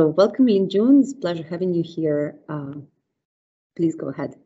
So welcome. It's a pleasure having you here. Uh, please go ahead.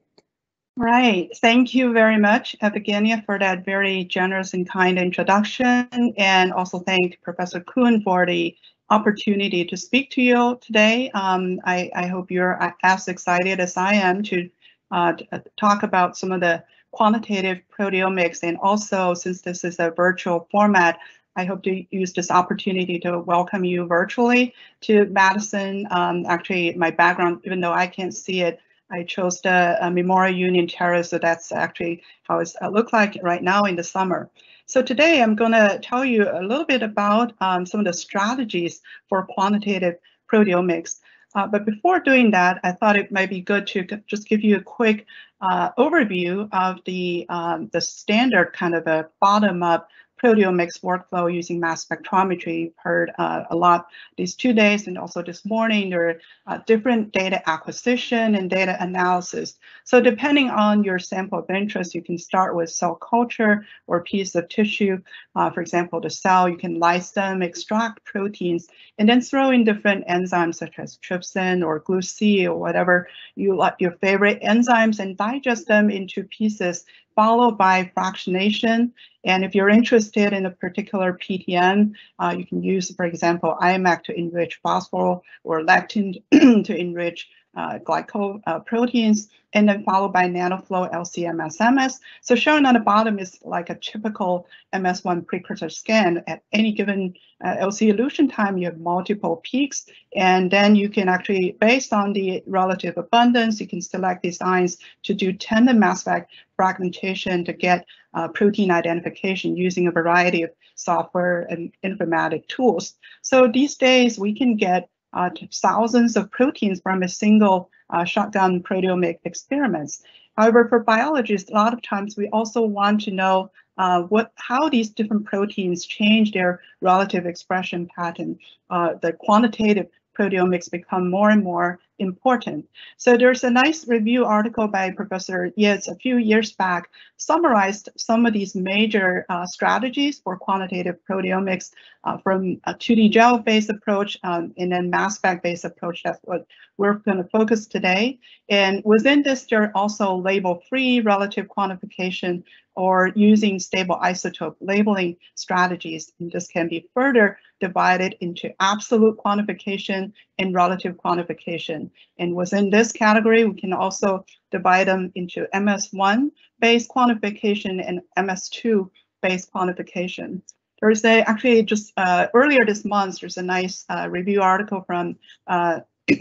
Right. Thank you very much, Evgenia, for that very generous and kind introduction. And also thank Professor Coon for the opportunity to speak to you today. Um, I, I, hope you're as excited as I am to uh, talk about some of the quantitative proteomics. And also, since this is a virtual format, I hope to use this opportunity to welcome you virtually to Madison. Um, actually, my background, even though I can't see it, I chose the uh, Memorial Union Terrace, so that's actually how it uh, looks like right now in the summer. So today I'm going to tell you a little bit about um, some of the strategies for quantitative proteomics. Uh, but before doing that, I thought it might be good to just give you a quick uh, overview of the um, the standard kind of a bottom-up proteomics workflow using mass spectrometry. Heard uh, a lot these two days and also this morning. There are uh, different data acquisition and data analysis. So depending on your sample of interest, you can start with cell culture or piece of tissue. Uh, for example, the cell, you can lyse them, extract proteins, and then throw in different enzymes such as trypsin or gluC or whatever you like your favorite enzymes and digest them into pieces followed by fractionation. And if you're interested in a particular PTM, uh, you can use, for example, IMAC to enrich phosphor or lectin to enrich uh, glycoproteins, and then followed by nanoflow LCMS-MS. So shown on the bottom is like a typical MS1 precursor scan. At any given uh, LC elution time, you have multiple peaks, and then you can actually, based on the relative abundance, you can select these ions to do tandem mass spec fragmentation to get uh, protein identification using a variety of software and informatic tools. So these days, we can get uh, thousands of proteins from a single uh, shotgun proteomic experiments. However, for biologists, a lot of times we also want to know uh, what how these different proteins change their relative expression pattern. Uh, the quantitative proteomics become more and more important. So there's a nice review article by Professor Yates a few years back, summarized some of these major uh, strategies for quantitative proteomics uh, from a 2D gel-based approach um, and then mass spec-based approach. That's what we're going to focus today. And within this, there are also label-free relative quantification or using stable isotope labeling strategies. And this can be further divided into absolute quantification and relative quantification. And within this category, we can also divide them into MS1 based quantification and MS2 based quantification. There's a, actually just uh, earlier this month, there's a nice uh, review article from uh,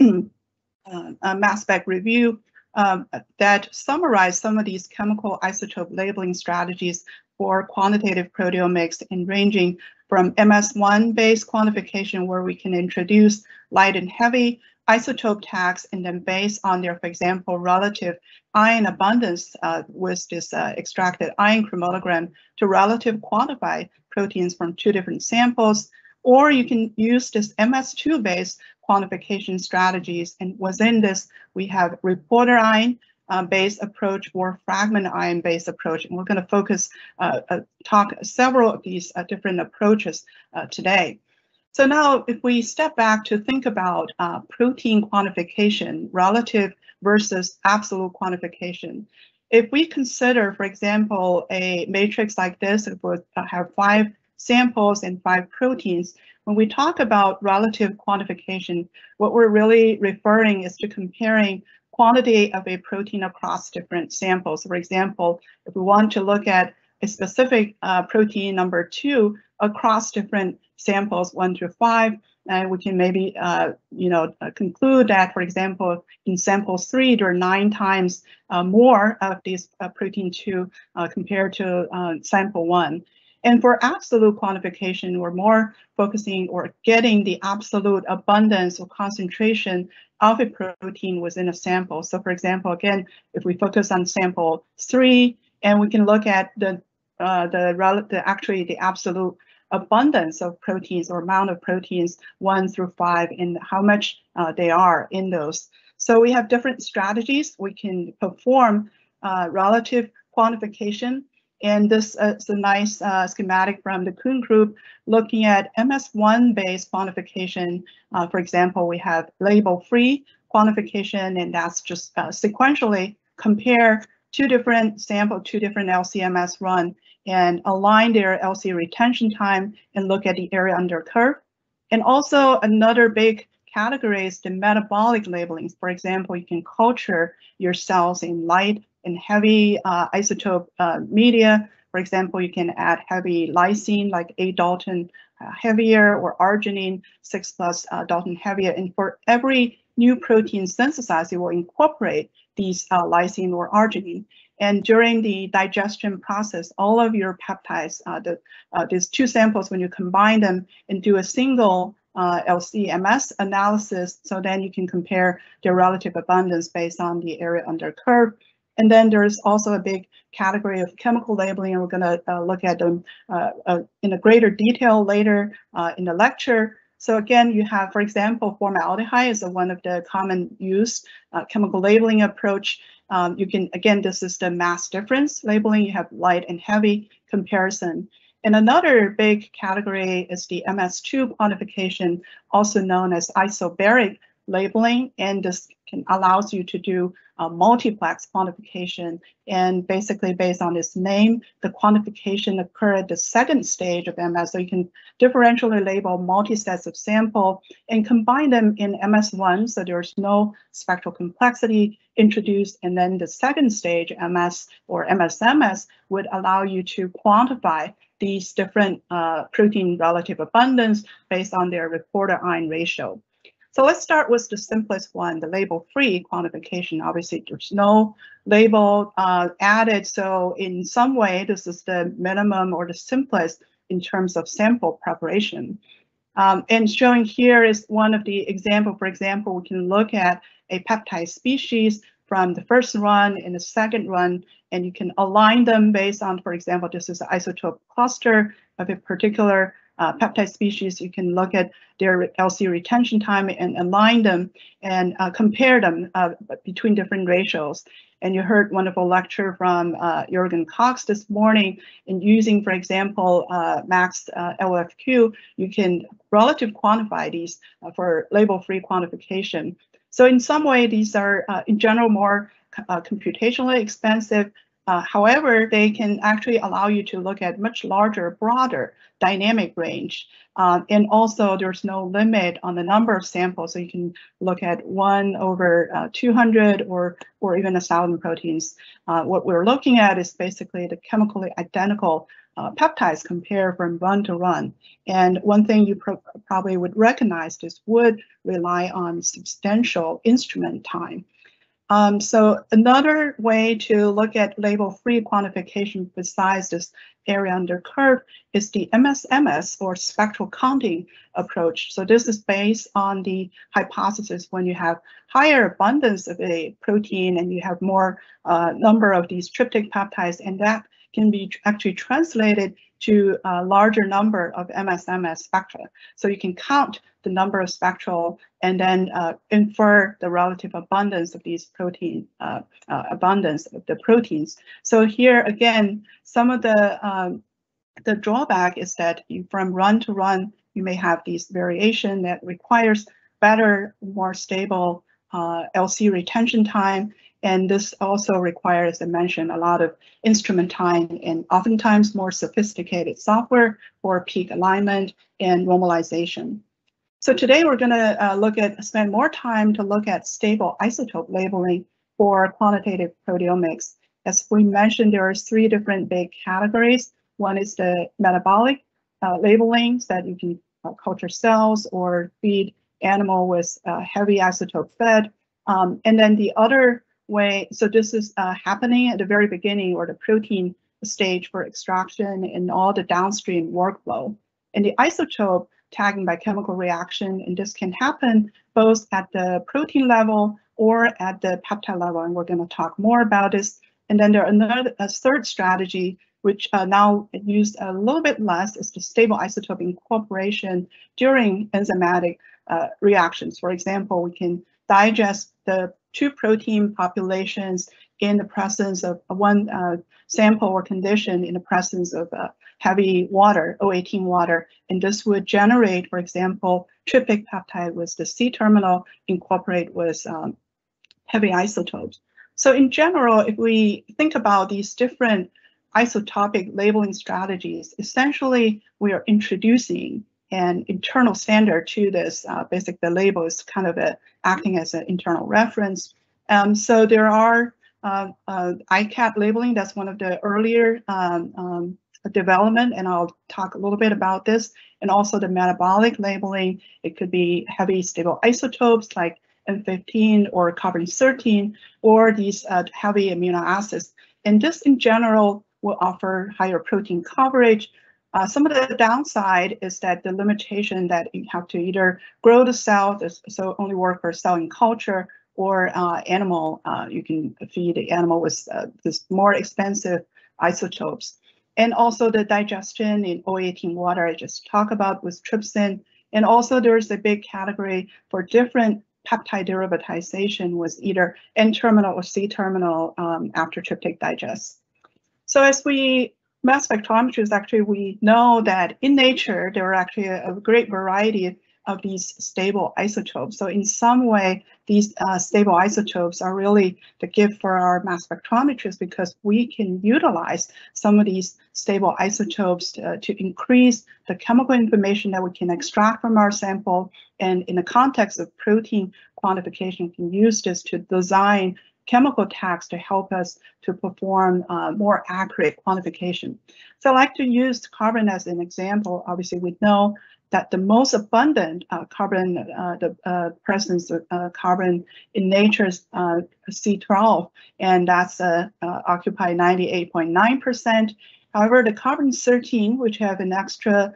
uh Mass Spec Review um, that summarized some of these chemical isotope labeling strategies for quantitative proteomics in ranging from MS1 based quantification where we can introduce light and heavy isotope tags and then based on their, for example, relative ion abundance uh, with this uh, extracted ion chromatogram to relative quantify proteins from two different samples. Or you can use this MS2 based quantification strategies. And within this, we have reporter ion uh, based approach or fragment ion based approach. And we're going to focus, uh, uh, talk several of these uh, different approaches today. So now if we step back to think about uh, protein quantification relative versus absolute quantification, if we consider, for example, a matrix like this, it would have five samples and five proteins, when we talk about relative quantification, what we're really referring is to comparing quantity of a protein across different samples. For example, if we want to look at a specific uh, protein number two across different samples one through five, and we can maybe, uh, you know, uh, conclude that, for example, in sample three, there are nine times uh, more of this protein two compared to sample one. And for absolute quantification, we're more focusing or getting the absolute abundance or concentration of a protein within a sample. So for example, again, if we focus on sample three, and we can look at the uh, the, the actually the absolute abundance of proteins or amount of proteins one through five and how much uh, they are in those. So we have different strategies. We can perform uh, relative quantification And this uh, is a nice uh, schematic from the Coon group looking at MS1 based quantification. Uh, for example, we have label free quantification, and that's just uh, sequentially compare two different sample, two different LCMS run and align their LC retention time and look at the area under curve. And also another big category is the metabolic labeling. For example, you can culture your cells in light and heavy uh, isotope uh, media. For example, you can add heavy lysine like 8 Dalton uh, heavier or arginine 6 plus uh, Dalton heavier. And for every new protein synthesized, it will incorporate these uh, lysine or arginine. And during the digestion process, all of your peptides, uh, the, uh, these two samples, when you combine them and do a single uh, LCMS analysis, so then you can compare their relative abundance based on the area under curve. And then there's also a big category of chemical labeling, and we're going to uh, look at them uh, uh, in a greater detail later in the lecture. So again, you have, for example, formaldehyde is one of the common use uh, chemical labeling approach. Um, you can, again, this is the mass difference labeling. You have light and heavy comparison. And another big category is the MS2 quantification, also known as isobaric labeling. And this can allows you to do a multiplex quantification. And basically based on its name, the quantification occur at the second stage of MS. So you can differentially label multi-sets of sample and combine them in MS1. So there's no spectral complexity introduced. And then the second stage MS or MSMS would allow you to quantify these different uh, protein relative abundance based on their reporter ion ratio. So let's start with the simplest one, the label-free quantification. Obviously, there's no label uh, added. So in some way, this is the minimum or the simplest in terms of sample preparation. Um, and showing here is one of the example. For example, we can look at a peptide species from the first run and the second run, and you can align them based on, for example, this is an isotope cluster of a particular uh, peptide species, you can look at their LC retention time and align them and uh, compare them uh, between different ratios. And you heard wonderful lecture from uh, Jürgen Cox this morning in using, for example, uh, max uh, LFQ, you can relative quantify these for label-free quantification. So in some way, these are in general more computationally expensive, uh, however, they can actually allow you to look at much larger, broader dynamic range. Um, and also there's no limit on the number of samples. So you can look at one over uh, 200 or, or even a thousand proteins. Uh, what we're looking at is basically the chemically identical uh, peptides compare from run to run. And one thing you pro probably would recognize is would rely on substantial instrument time. Um, so another way to look at label-free quantification besides this area under curve is the MSMS or spectral counting approach. So this is based on the hypothesis when you have higher abundance of a protein and you have more uh, number of these tryptic peptides and that can be actually translated to a larger number of MSMS spectra. So you can count the number of spectral and then uh, infer the relative abundance of these protein uh, uh, abundance of the proteins. So here again, some of the um, the drawback is that from run to run, you may have these variation that requires better, more stable uh, LC retention time and this also requires, as I mentioned, a lot of instrument time and oftentimes more sophisticated software for peak alignment and normalization. So today we're going to uh, look at spend more time to look at stable isotope labeling for quantitative proteomics. As we mentioned, there are three different big categories. One is the metabolic uh, labeling that you can uh, culture cells or feed animal with uh, heavy isotope fed. Um, and then the other way. So this is uh, happening at the very beginning or the protein stage for extraction and all the downstream workflow. And the isotope tagging by chemical reaction, and this can happen both at the protein level or at the peptide level, and we're going to talk more about this. And then there another a third strategy, which uh, now used a little bit less, is the stable isotope incorporation during enzymatic uh, reactions. For example, we can digest the two protein populations in the presence of one uh, sample or condition in the presence of uh, heavy water, O18 water, and this would generate, for example, tryptic peptide with the C terminal incorporate with um, heavy isotopes. So in general, if we think about these different isotopic labeling strategies, essentially we are introducing an internal standard to this. Uh, basically, the label is kind of a, acting as an internal reference. Um, so there are uh, uh, ICAT labeling. That's one of the earlier um, um, development, and I'll talk a little bit about this. And also the metabolic labeling. It could be heavy stable isotopes like N15 or carbon 13, or these uh, heavy amino acids. And this in general will offer higher protein coverage. Uh, some of the downside is that the limitation that you have to either grow the cell, so only work for cell in culture, or uh, animal, uh, you can feed the animal with uh, this more expensive isotopes. And also the digestion in O18 water I just talked about with trypsin. And also there's a big category for different peptide derivatization with either N-terminal or C-terminal um, after tryptic digest. So as we mass spectrometry is actually, we know that in nature, there are actually a, a great variety of these stable isotopes. So in some way, these uh, stable isotopes are really the gift for our mass spectrometers because we can utilize some of these stable isotopes to, uh, to increase the chemical information that we can extract from our sample. And in the context of protein quantification, we can use this to design chemical tags to help us to perform uh, more accurate quantification. So I like to use carbon as an example. Obviously, we know that the most abundant uh, carbon, uh, the uh, presence of uh, carbon in nature's uh, C12, and that's uh, occupy 98.9%. However, the carbon 13, which have an extra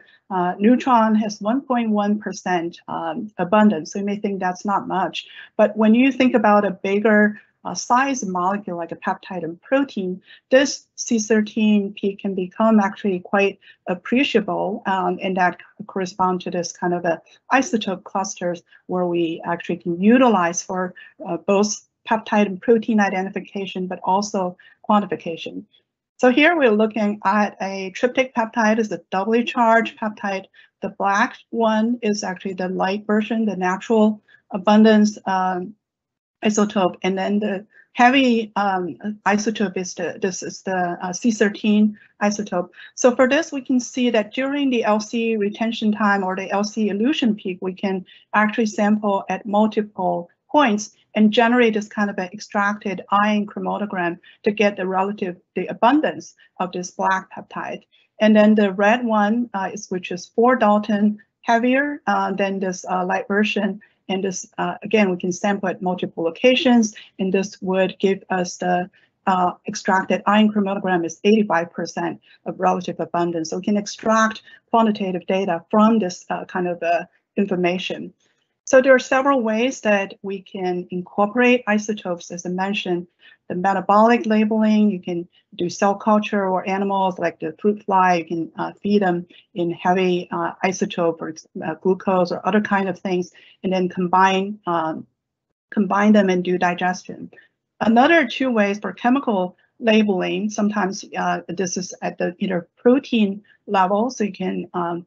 neutron, has 1.1% um, abundance. So you may think that's not much, but when you think about a bigger uh, size molecule like a peptide and protein, this C13 peak can become actually quite appreciable, um, and that correspond to this kind of a isotope clusters where we actually can utilize for uh, both peptide and protein identification, but also quantification. So here we're looking at a tryptic peptide is a doubly charged peptide. The black one is actually the light version, the natural abundance um, isotope, and then the heavy um, isotope is the, this is the uh, C13 isotope. So for this, we can see that during the LC retention time or the LC elution peak, we can actually sample at multiple points and generate this kind of an extracted ion chromatogram to get the relative, the abundance of this black peptide. And then the red one uh, is, which is four Dalton heavier uh, than this uh, light version and this, uh, again, we can sample at multiple locations, and this would give us the uh, extracted ion chromatogram is 85% of relative abundance. So we can extract quantitative data from this uh, kind of uh, information. So there are several ways that we can incorporate isotopes, as I mentioned, the metabolic labeling, you can do cell culture or animals like the fruit fly, you can uh, feed them in heavy uh, isotope or uh, glucose or other kind of things, and then combine, um, combine them and do digestion. Another two ways for chemical labeling, sometimes uh, this is at the either protein level, so you can um,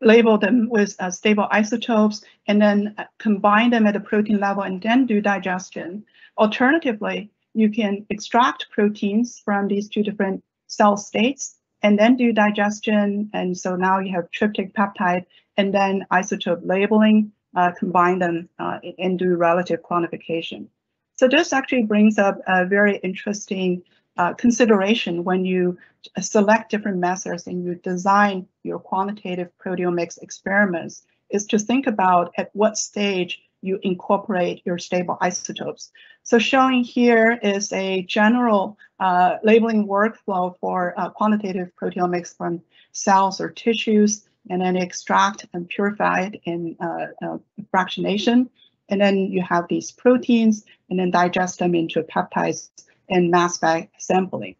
label them with uh, stable isotopes and then uh, combine them at the protein level and then do digestion. Alternatively, you can extract proteins from these two different cell states and then do digestion. And so now you have tryptic peptide and then isotope labeling, uh, combine them uh, and do relative quantification. So this actually brings up a very interesting uh, consideration when you select different methods and you design your quantitative proteomics experiments is to think about at what stage you incorporate your stable isotopes. So showing here is a general uh, labeling workflow for uh, quantitative proteomics from cells or tissues, and then extract and purify it in uh, uh, fractionation. And then you have these proteins, and then digest them into peptides and mass spec sampling.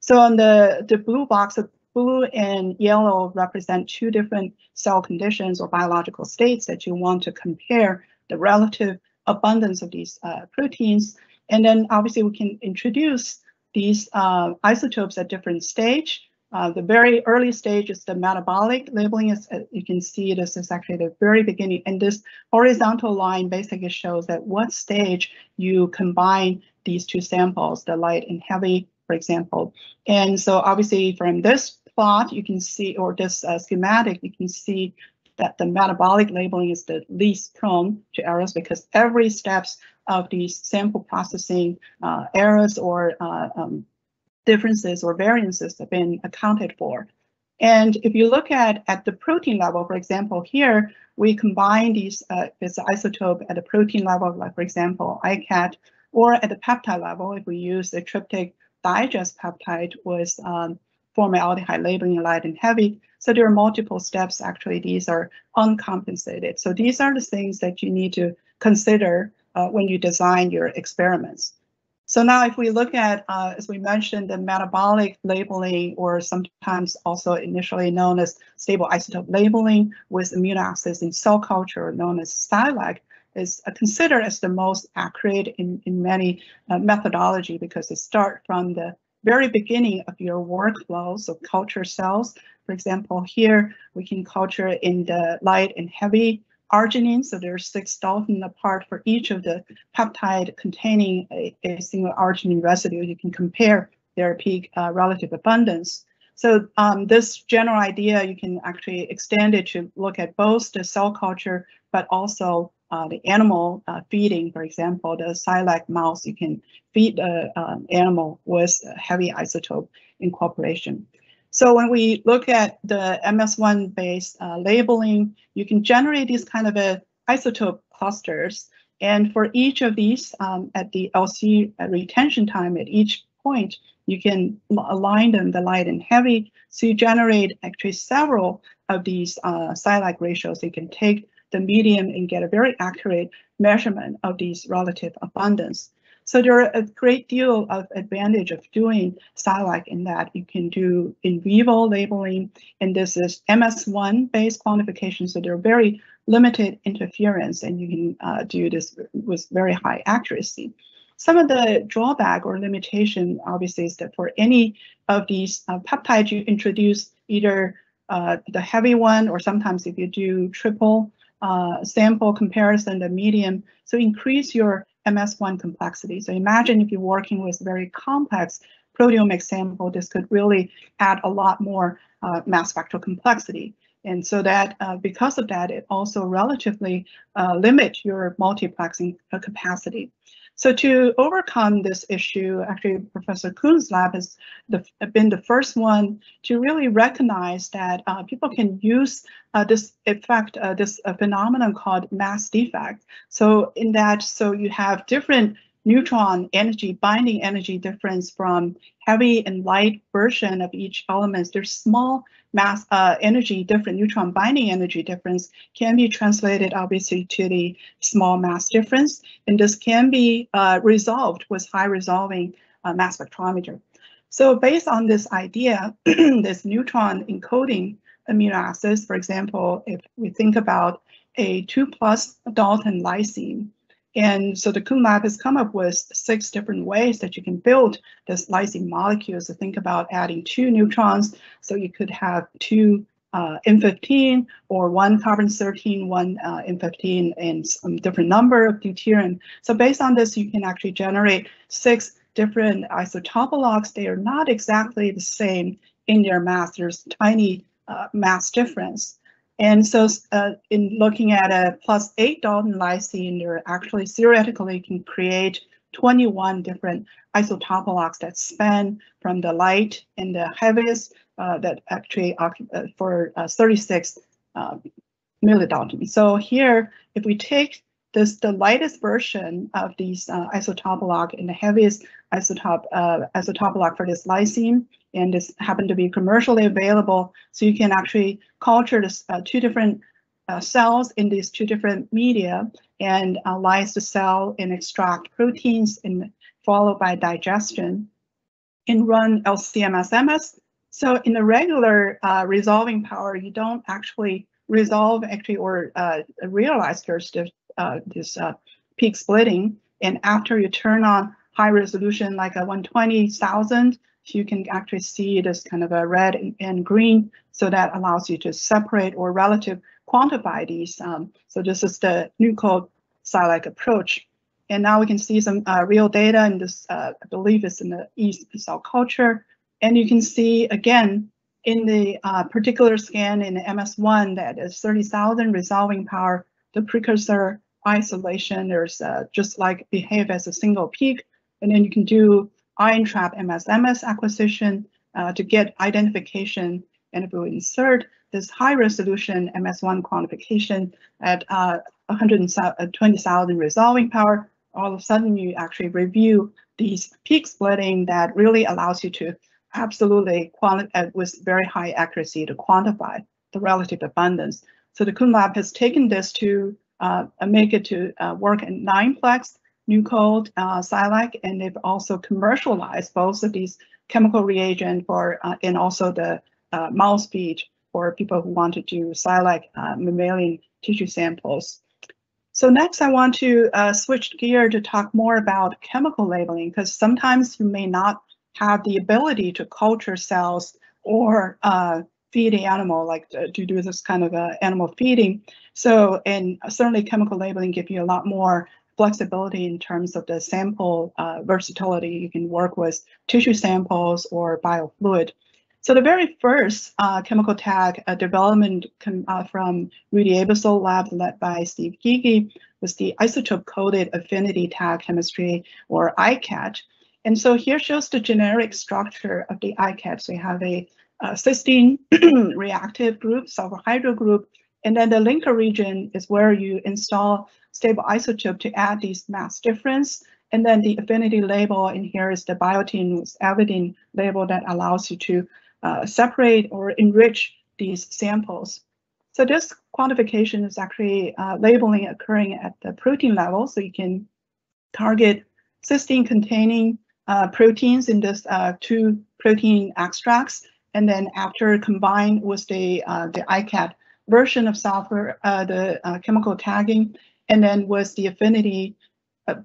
So on the, the blue box, the blue and yellow represent two different cell conditions or biological states that you want to compare the relative abundance of these uh, proteins. And then obviously we can introduce these uh, isotopes at different stage. Uh, the very early stage is the metabolic labeling. Uh, you can see this is actually the very beginning. And this horizontal line basically shows at what stage you combine these two samples, the light and heavy, for example. And so obviously from this plot, you can see, or this uh, schematic, you can see that the metabolic labeling is the least prone to errors because every steps of these sample processing uh, errors or uh, um, differences or variances have been accounted for. And if you look at, at the protein level, for example, here, we combine these uh, this isotope at the protein level, like for example, ICAT, or at the peptide level, if we use the tryptic digest peptide with um, formaldehyde labeling light and heavy. So there are multiple steps. Actually, these are uncompensated. So these are the things that you need to consider uh, when you design your experiments. So now if we look at, uh, as we mentioned, the metabolic labeling, or sometimes also initially known as stable isotope labeling with acids in cell culture, known as SILAC, is uh, considered as the most accurate in, in many uh, methodology because it starts from the very beginning of your workflow, so culture cells. For example, here we can culture in the light and heavy arginine. So there's six Dalton apart for each of the peptide containing a, a single arginine residue. You can compare their peak uh, relative abundance. So um, this general idea, you can actually extend it to look at both the cell culture, but also uh, the animal uh, feeding, for example, the SILAC mouse, you can feed the um, animal with heavy isotope incorporation. So when we look at the MS1 based uh, labeling, you can generate these kind of a isotope clusters. And for each of these um, at the LC retention time at each point, you can align them the light and heavy. So you generate actually several of these uh, SILAC ratios. You can take the medium and get a very accurate measurement of these relative abundance. So there are a great deal of advantage of doing SILAC in that you can do in vivo labeling, and this is MS1 based quantification, so there are very limited interference, and you can uh, do this with very high accuracy. Some of the drawback or limitation, obviously, is that for any of these uh, peptides you introduce, either uh, the heavy one, or sometimes if you do triple uh, sample comparison, the medium, so increase your MS1 complexity. So imagine if you're working with very complex proteomic sample, this could really add a lot more uh, mass spectral complexity. And so that uh, because of that, it also relatively uh, limit your multiplexing uh, capacity. So to overcome this issue, actually Professor Coon's lab has the, been the first one to really recognize that uh, people can use uh, this effect, uh, this uh, phenomenon called mass defect. So in that, so you have different neutron energy, binding energy difference from heavy and light version of each element. There's small mass uh, energy difference, neutron binding energy difference can be translated obviously to the small mass difference. And this can be uh, resolved with high resolving uh, mass spectrometer. So based on this idea, this neutron encoding amino acids, for example, if we think about a 2 plus Dalton lysine, and so the Coon lab has come up with six different ways that you can build this lysine molecules. So think about adding two neutrons. So you could have two uh, N15 or one carbon 13, one uh, N15 and some different number of deuterium. So based on this, you can actually generate six different isotopologues. They are not exactly the same in their mass. There's tiny uh, mass difference. And so uh, in looking at a plus eight Dalton lysine, you actually theoretically can create 21 different isotopologues that span from the light and the heaviest uh, that actually uh, for uh, 36 uh, millidalton. So here, if we take this the lightest version of these uh, isotopolog and the heaviest isotope uh, isotopolog for this lysine, and this happened to be commercially available. So you can actually culture this uh, two different uh, cells in these two different media and lyse the cell and extract proteins and followed by digestion and run LCMS-MS. So in the regular uh, resolving power, you don't actually resolve actually or uh, realize there's this, uh, peak splitting. And after you turn on high resolution, like a 120,000, you can actually see this kind of a red and green. So that allows you to separate or relative quantify these. Um, so this is the NeuCode SILAC approach. And now we can see some uh, real data in this, uh, I believe it's in the yeast cell culture. And you can see again, in the uh, particular scan in the MS1 that is 30,000 resolving power, the precursor isolation, there's uh, just like behave as a single peak. And then you can do ion trap MSMS acquisition uh, to get identification. And if we insert this high resolution MS1 quantification at uh, 120,000 resolving power, all of a sudden you actually review these peak splitting that really allows you to absolutely uh, with very high accuracy to quantify the relative abundance. So the Coon lab has taken this to uh, make it to uh, work in nineplex NeuCode, uh, SILAC, and they've also commercialized both of these chemical reagent for uh, and also the uh, mouse feed for people who want to do uh, mammalian tissue samples. So next, I want to uh, switch gear to talk more about chemical labeling because sometimes you may not have the ability to culture cells or uh, feed the animal, like to, to do this kind of uh, animal feeding. So, and certainly chemical labeling give you a lot more flexibility in terms of the sample uh, versatility. You can work with tissue samples or biofluid. So the very first uh, chemical tag uh, development uh, from Ruedi Aebersold lab led by Steve Gygi was the isotope-coded affinity tag chemistry or ICAT. And so here shows the generic structure of the ICAT. So you have a, a cysteine reactive group, sulfur hydro group, and then the linker region is where you install stable isotope to add these mass difference. And then the affinity label in here is the biotin with avidin label that allows you to uh, separate or enrich these samples. So this quantification is actually uh, labeling occurring at the protein level. So you can target cysteine containing uh, proteins in this uh, two protein extracts. And then after combined with the, uh, the ICAT version of software, uh, the chemical tagging, and then with the affinity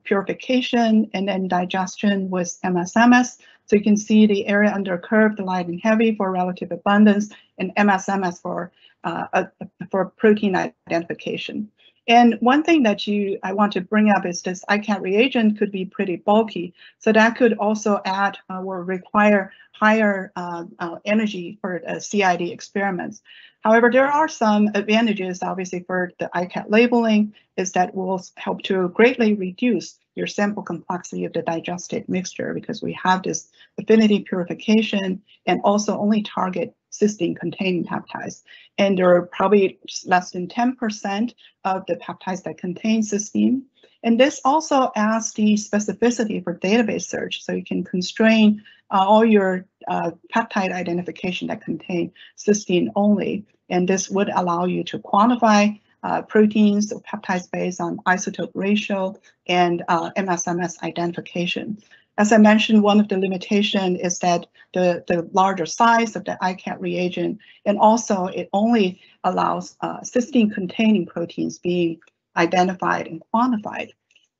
purification and then digestion with MSMS. So you can see the area under curve, the light and heavy for relative abundance, and MSMS for uh, uh, for protein identification. And one thing that you I want to bring up is this ICAT reagent could be pretty bulky. So that could also add uh, or require higher uh, uh, energy for CID experiments. However, there are some advantages, obviously, for the ICAT labeling, is that will help to greatly reduce your sample complexity of the digested mixture because we have this affinity purification and also only target cysteine containing peptides. And there are probably less than 10% of the peptides that contain cysteine. And this also adds the specificity for database search. So you can constrain uh, all your uh, peptide identification that contain cysteine only. And this would allow you to quantify uh, proteins or peptides based on isotope ratio and uh, MSMS identification. As I mentioned, one of the limitation is that the, the larger size of the ICAT reagent, and also it only allows uh, cysteine containing proteins being identified and quantified.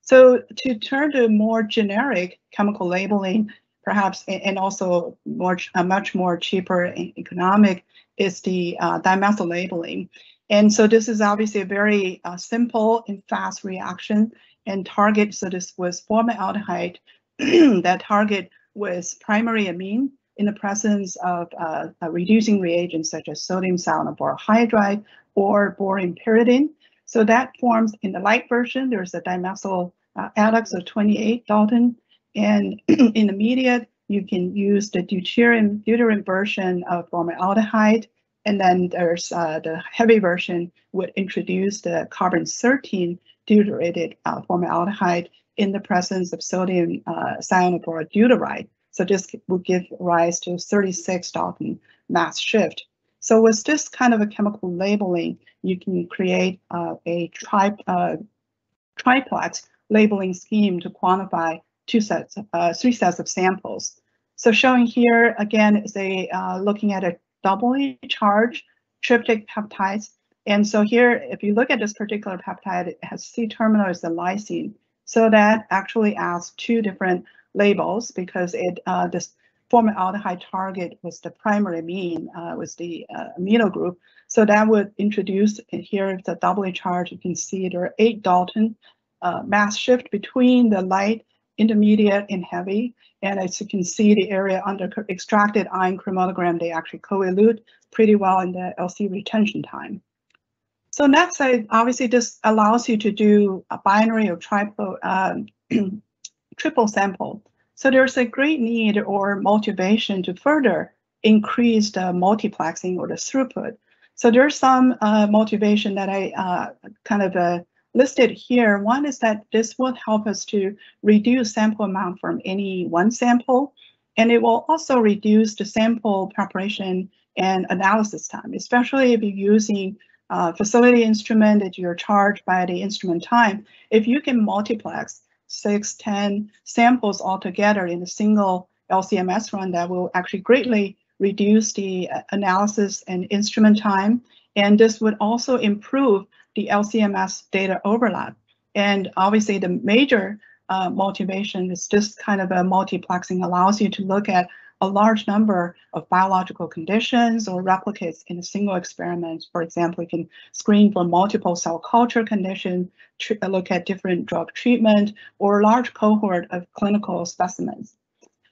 So to turn to more generic chemical labeling, perhaps, and also more, uh, much more cheaper and economic is the uh, dimethyl labeling. And so this is obviously a very uh, simple and fast reaction and target. So this was formaldehyde that target was primary amine in the presence of uh, reducing reagents such as sodium hydride or borane pyridine. So that forms in the light version, there's a dimethyl uh, of 28 Dalton. And in the mediate, you can use the deuterium, deuterium version of formaldehyde. And then there's uh, the heavy version would introduce the carbon 13 deuterated uh, formaldehyde in the presence of sodium uh, cyanoborough So this will give rise to 36 Dalton mass shift. So with this kind of a chemical labeling, you can create uh, a tri uh, triplex labeling scheme to quantify two sets, uh, three sets of samples. So showing here again is a uh, looking at a doubly charged tryptic peptides. And so here, if you look at this particular peptide, it has C terminal as the lysine. So that actually adds two different labels because it uh, this formaldehyde target was the primary amine, uh, was the uh, amino group. So that would introduce, and here it's a doubly charged, you can see there are eight Dalton uh, mass shift between the light, intermediate, and heavy. And as you can see, the area under extracted ion chromatogram, they actually co-elute pretty well in the LC retention time. So next, I, obviously this allows you to do a binary or triple, um, triple sample. So there's a great need or motivation to further increase the multiplexing or the throughput. So there's some uh, motivation that I uh, kind of uh, listed here. One is that this will help us to reduce sample amount from any one sample, and it will also reduce the sample preparation and analysis time, especially if you're using a facility instrument that you're charged by the instrument time. If you can multiplex six, 10 samples altogether in a single LCMS run, that will actually greatly reduce the uh, analysis and instrument time. And this would also improve the LCMS data overlap. And obviously the major uh, motivation is this kind of a multiplexing allows you to look at a large number of biological conditions or replicates in a single experiment. For example, you can screen for multiple cell culture condition, look at different drug treatment, or a large cohort of clinical specimens.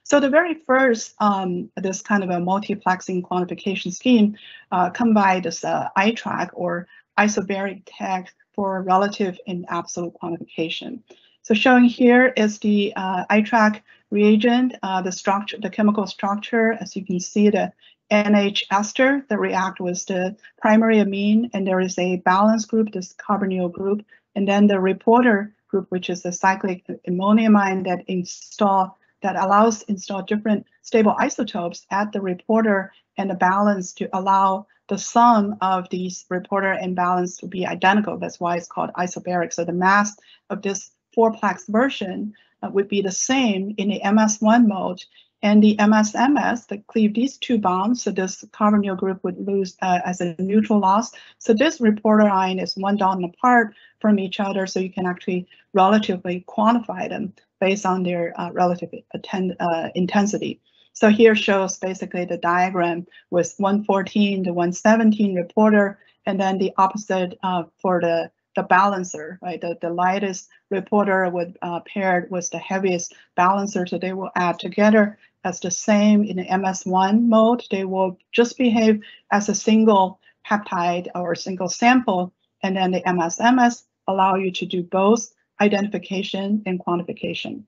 So the very first, um, this kind of a multiplexing quantification scheme uh, by this uh, iTRAQ or isobaric tag for relative and absolute quantification. So showing here is the uh, iTRAQ reagent, uh, the structure, the chemical structure. As you can see, the NH ester that react with the primary amine, and there is a balance group, this carbonyl group, and then the reporter group, which is the cyclic ammoniamine that install that allows install different stable isotopes at the reporter and the balance to allow the sum of these reporter and balance to be identical. That's why it's called isobaric. So the mass of this fourplex version would be the same in the MS1 mode. And the MSMS that cleave these two bonds, so this carbonyl group would lose uh, as a neutral loss. So this reporter ion is one Dalton apart from each other, so you can actually relatively quantify them based on their uh, relative attend, uh, intensity. So here shows basically the diagram with 114 to 117 reporter, and then the opposite uh, for the, the balancer, right? The, the lightest reporter would uh, paired with the heaviest balancer, so they will add together as the same in the MS1 mode. They will just behave as a single peptide or single sample, and then the MSMS allow you to do both identification and quantification.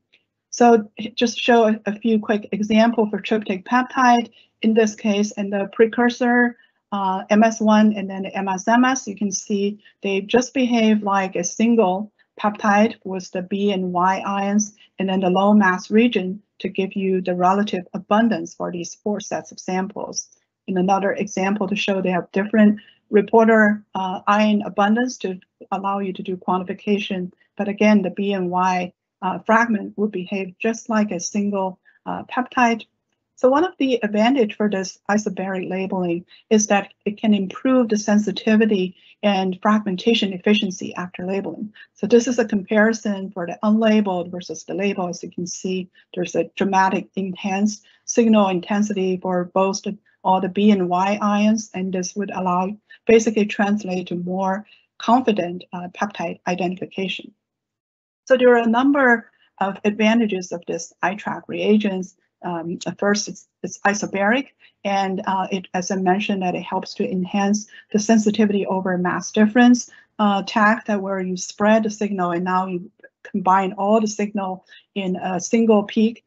So just show a, a few quick example for tryptic peptide. In this case, and the precursor uh, MS1 and then the MSMS, you can see they just behave like a single peptide with the B and Y ions, and then the low mass region to give you the relative abundance for these four sets of samples. In another example to show they have different reporter uh, ion abundance to allow you to do quantification. But again, the B and Y uh, fragment would behave just like a single uh, peptide. So one of the advantage for this isobaric labeling is that it can improve the sensitivity and fragmentation efficiency after labeling. So this is a comparison for the unlabeled versus the label. As you can see, there's a dramatic enhanced signal intensity for both the, all the B and Y ions, and this would allow basically translate to more confident uh, peptide identification. So there are a number of advantages of this iTRAQ reagents. Um, first, it's, it's isobaric, and uh, it, as I mentioned, that it helps to enhance the sensitivity over mass difference uh, tag that where you spread the signal and now you combine all the signal in a single peak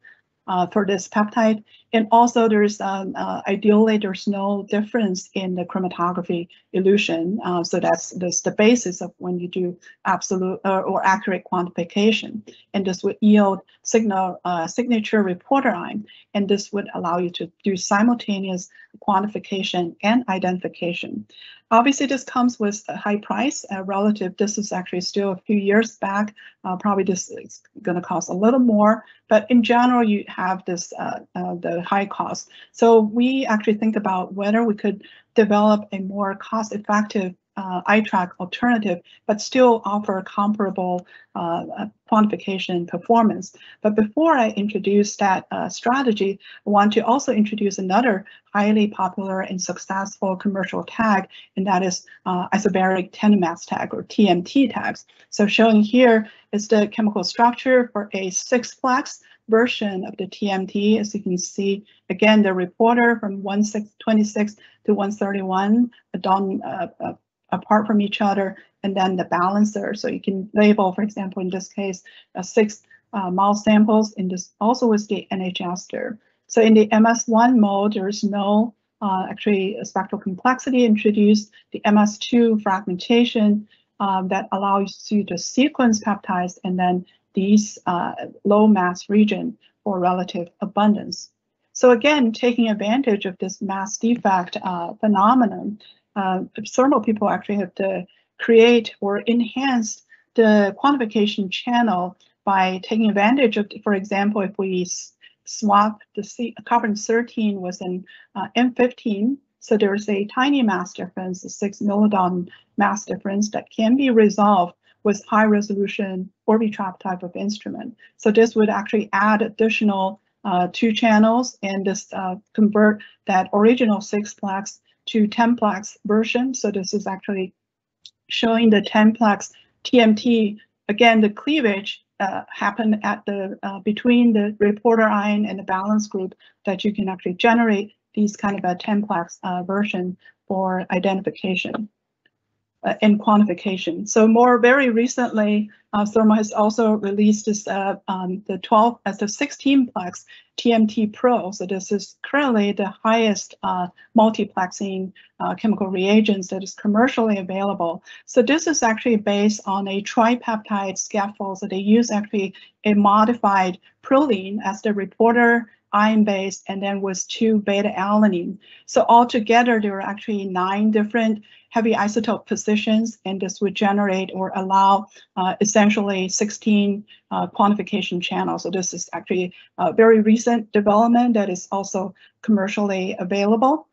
uh, for this peptide. And also there's um, uh, ideally there's no difference in the chromatography elution. Uh, so that's, that's the basis of when you do absolute uh, or accurate quantification. And this would yield signal uh, signature reporter ion. And this would allow you to do simultaneous quantification and identification. Obviously, this comes with a high price uh, relative. This is actually still a few years back. Uh, probably this is going to cost a little more, but in general, you have this uh, uh, the high cost. So we actually think about whether we could develop a more cost-effective uh, iTRAQ alternative, but still offer comparable uh, quantification performance. But before I introduce that uh, strategy, I want to also introduce another highly popular and successful commercial tag, and that is uh, isobaric mass tag or TMT tags. So showing here is the chemical structure for a six-plex version of the TMT. As you can see, again, the reporter from 126 to 131 done uh, uh, apart from each other, and then the balancer. So you can label, for example, in this case, uh, six uh, mouse samples, in this also with the NHS ester. So in the MS1 mode, there's no uh, actually spectral complexity introduced. The MS2 fragmentation um, that allows you to sequence peptides and then these uh, low mass region for relative abundance. So again, taking advantage of this mass defect uh, phenomenon, uh, Thermo people actually have to create or enhance the quantification channel by taking advantage of, for example, if we swap the C carbon 13 with an uh, N15, so there's a tiny mass difference, a six millidalton mass difference that can be resolved with high resolution Orbitrap type of instrument. So this would actually add additional uh, two channels and just uh, convert that original six plex to 10 plex version. So this is actually showing the 10 plex TMT. Again, the cleavage uh, happened at the uh, between the reporter ion and the balance group that you can actually generate these kind of a 10 plex uh, version for identification uh, and quantification. So more very recently, uh, Thermo has also released this uh, um, the 12 as the 16 plex TMT Pro. So this is currently the highest uh, multiplexing uh, chemical reagents that is commercially available. So this is actually based on a tripeptide scaffold. So they use actually a modified proline as the reporter ion base and then with two beta alanine. So altogether, there are actually nine different heavy isotope positions, and this would generate or allow uh, essentially 16 uh, quantification channels. So this is actually a very recent development that is also commercially available.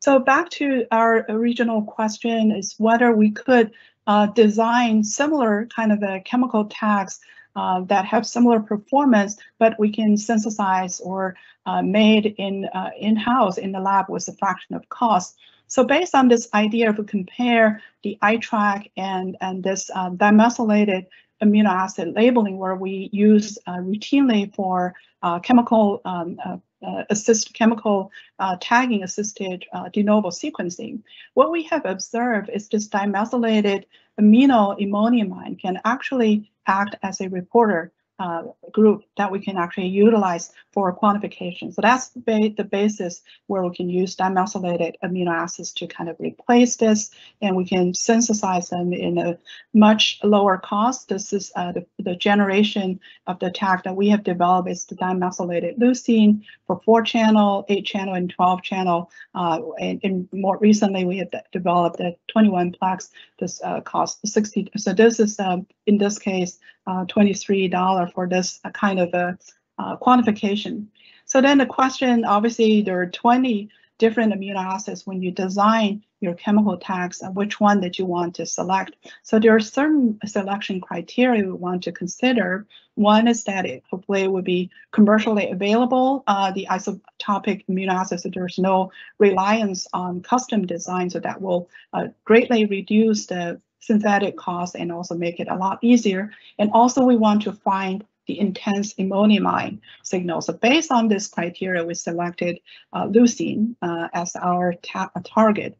So back to our original question is whether we could uh, design similar kind of a chemical tags uh, that have similar performance, but we can synthesize or uh, made in uh, in-house in the lab with a fraction of cost. So based on this idea, we compare the iTRAQ and, and this uh, dimethylated amino acid labeling where we use uh, routinely for uh, chemical um, uh, uh, assist chemical uh, tagging assisted de novo sequencing. What we have observed is this dimethylated amino immonium ion can actually act as a reporter uh, group that we can actually utilize for quantification. So that's the, the basis where we can use dimethylated amino acids to kind of replace this, and we can synthesize them in a much lower cost. This is uh, the, the generation of the tag that we have developed is the dimethylated leucine for four channel, eight channel, and 12 channel. Uh, and, and, more recently, we have developed the 21 plex. This uh, cost 60. So this is, um, in this case, $23 for this kind of a uh, quantification. So then the question, obviously, there are 20 different amino acids when you design your chemical tags and which one that you want to select. So there are certain selection criteria we want to consider. One is that it hopefully would be commercially available, uh, the isotopic amino acids, so there's no reliance on custom design, so that will uh, greatly reduce the synthetic cost and also make it a lot easier. And also we want to find the intense immonium ion signal. So based on this criteria, we selected uh, leucine uh, as our ta target.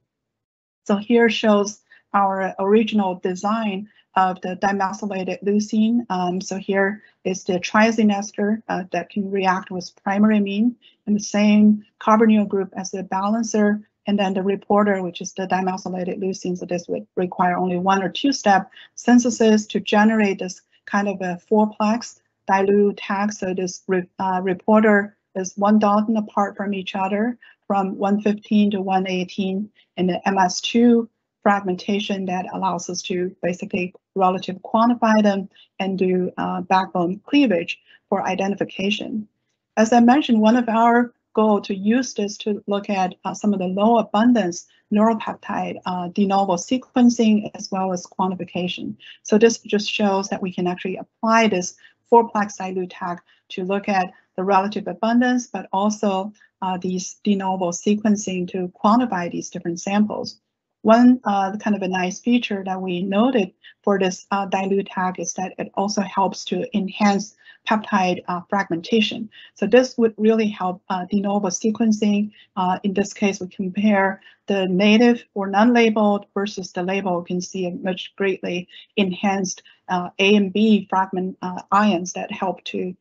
So here shows our original design of the dimethylated leucine. Um, so here is the triazine ester uh, that can react with primary amine and the same carbonyl group as the balancer and then the reporter, which is the dimethylated leucine. So this would require only one or two step synthesis to generate this kind of a fourplex DiLeu tag. So this re, uh, reporter is one Dalton apart from each other from 115 to 118 and the MS2 fragmentation that allows us to basically relative quantify them and do uh, backbone cleavage for identification. As I mentioned, one of our goal to use this to look at uh, some of the low abundance neuropeptide uh, de novo sequencing as well as quantification. So this just shows that we can actually apply this four-plex DiLeu tag to look at the relative abundance, but also uh, these de novo sequencing to quantify these different samples. One uh, kind of a nice feature that we noted for this uh, DiLeu tag is that it also helps to enhance peptide uh, fragmentation. So this would really help uh, de novo sequencing. Uh, in this case, we compare the native or non-labeled versus the label. You can see a much greatly enhanced uh, A and B fragment ions that help to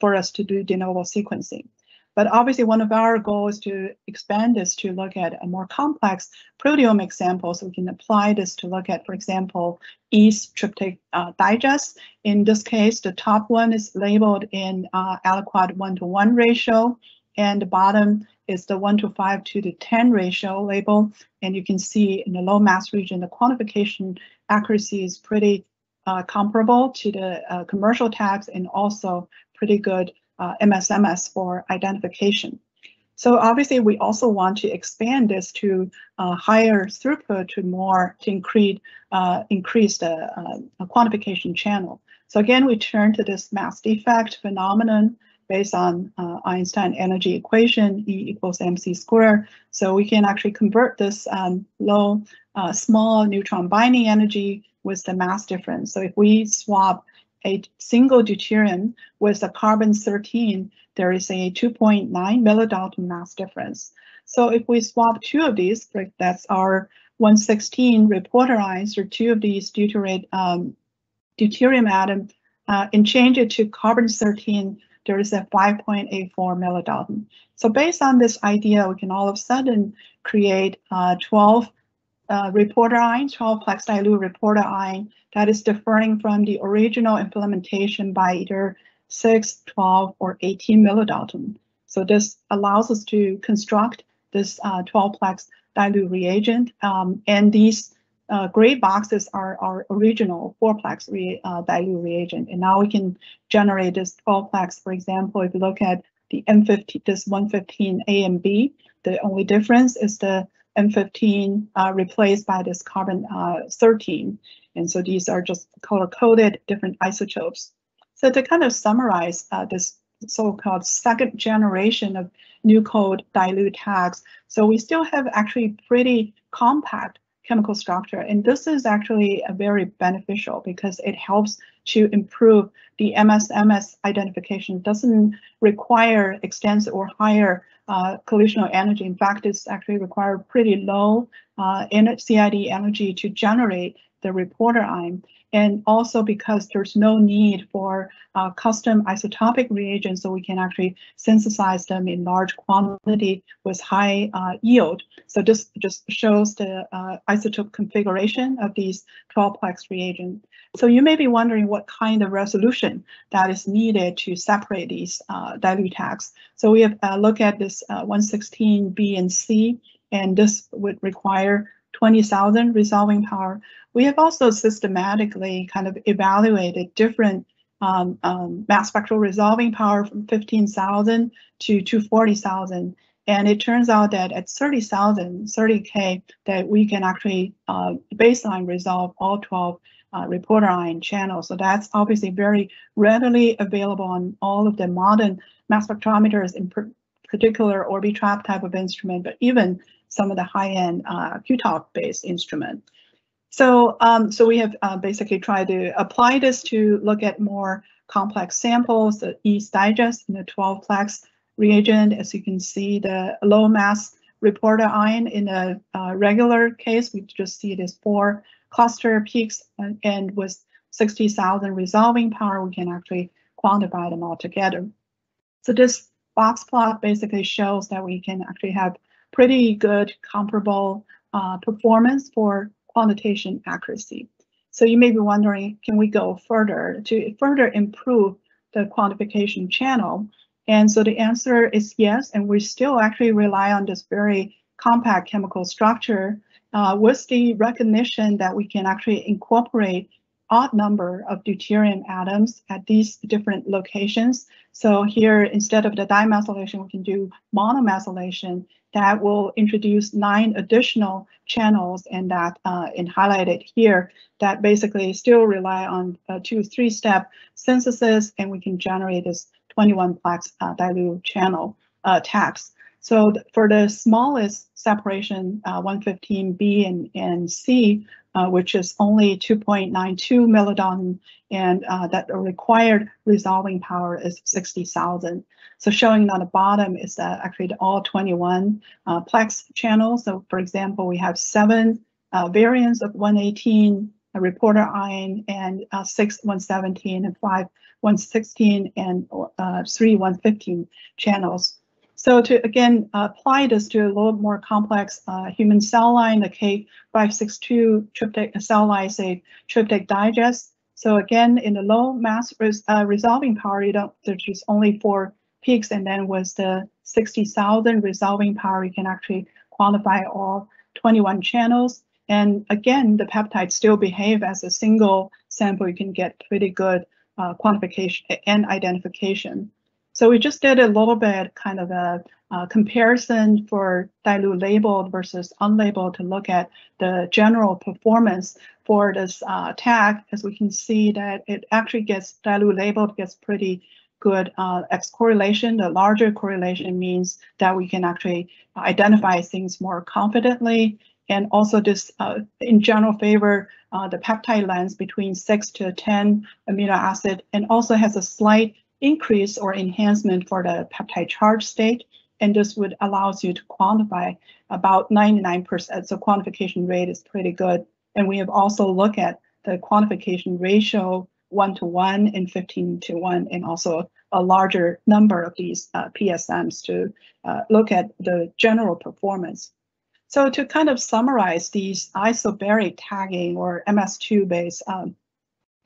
for us to do de novo sequencing. But obviously, one of our goals is to expand this to look at a more complex proteomic sample. So we can apply this to look at, for example, yeast tryptic uh, digest. In this case, the top one is labeled in uh, aliquot 1 to 1 ratio, and the bottom is the 1 to 5 to the 10 ratio label. And you can see in the low mass region, the quantification accuracy is pretty uh, comparable to the uh, commercial tags and also pretty good uh, MSMS for identification. So obviously, we also want to expand this to uh, higher throughput to more to increase uh, increase the uh, quantification channel. So again, we turn to this mass defect phenomenon based on uh, Einstein energy equation, E equals mc squared. So we can actually convert this um, low, uh, small neutron binding energy with the mass difference. So if we swap a single deuterium with a carbon 13, there is a 2.9 millidalton mass difference. So if we swap two of these, like that's our 116 reporter ions or two of these deuterate, um, deuterium atom uh, and change it to carbon 13, there is a 5.84 millidalton. So based on this idea, we can all of a sudden create uh, 12 uh, reporter ion, 12 plex DiLeu reporter ion that is differing from the original implementation by either 6, 12, or 18 millidalton. So this allows us to construct this uh, 12 plex DiLeu reagent. Um, and these uh, gray boxes are our original 4-plex re, uh, DiLeu reagent. And now we can generate this 12-plex. For example, if you look at the N15, this 115 A and B, the only difference is the N15 uh, replaced by this carbon uh, 13. And so these are just color-coded different isotopes. So to kind of summarize uh, this so-called second generation of new code dilute tags, so we still have actually pretty compact chemical structure. And this is actually a very beneficial because it helps to improve the MSMS identification. Doesn't require extensive or higher uh, collisional energy. In fact, it's actually required pretty low uh, CID energy to generate the reporter ion. And also because there's no need for uh, custom isotopic reagents, so we can actually synthesize them in large quantity with high uh, yield. So this just shows the uh, isotope configuration of these 12-plex reagents. So you may be wondering what kind of resolution that is needed to separate these uh, DiLeu tags. So we have uh, looked at this uh, 116 B and C, and this would require 20,000 resolving power. We have also systematically kind of evaluated different um, um, mass spectral resolving power from 15,000 to 240,000. And it turns out that at 30,000, 30K, that we can actually uh, baseline resolve all 12 uh, reporter ion channels. So that's obviously very readily available on all of the modern mass spectrometers, in particular Orbitrap type of instrument, but even some of the high-end uh, QTOF-based instrument. So, um, so we have uh, basically tried to apply this to look at more complex samples, the yeast digest in the 12-plex reagent. As you can see, the low mass reporter ion in a uh, regular case, we just see this four cluster peaks and, and with 60,000 resolving power, we can actually quantify them all together. So this box plot basically shows that we can actually have pretty good comparable uh, performance for quantitation accuracy. So you may be wondering, can we go further to further improve the quantification channel? And so the answer is yes, and we still actually rely on this very compact chemical structure uh, with the recognition that we can actually incorporate odd number of deuterium atoms at these different locations. So here, instead of the dimethylation, we can do monomethylation that will introduce nine additional channels and that uh, and highlighted here that basically still rely on two, three step synthesis and we can generate this 21 plex uh, DiLeu channel uh, tags. So for the smallest separation, uh, 115B and, and C, uh, which is only 2.92 millidalton, and uh, that required resolving power is 60,000. So showing on the bottom is that actually all 21 uh, plex channels. So for example, we have seven uh, variants of 118 reporter ion and uh, six 117 and five 116 and uh, three 115 channels. So to again uh, apply this to a little more complex uh, human cell line, the K562 tryptic cell lysate tryptic digest. So again, in the low mass res, uh, resolving power, you don't there's only four peaks, and then with the 60,000 resolving power, you can actually quantify all 21 channels. And again, the peptides still behave as a single sample. You can get pretty good uh, quantification and identification. So we just did a little bit kind of a, a comparison for DiLeu labeled versus unlabeled to look at the general performance for this uh, tag. As we can see that it actually gets DiLeu labeled gets pretty good uh, X correlation. The larger correlation means that we can actually identify things more confidently. And also this, uh, in general, favor uh, the peptide length between 6 to 10 amino acid and also has a slight increase or enhancement for the peptide charge state. And this would allows you to quantify about 99%. So quantification rate is pretty good. And we have also looked at the quantification ratio one to one and 15 to one, and also a larger number of these uh, PSMs to uh, look at the general performance. So to kind of summarize these isobaric tagging or MS2 based um,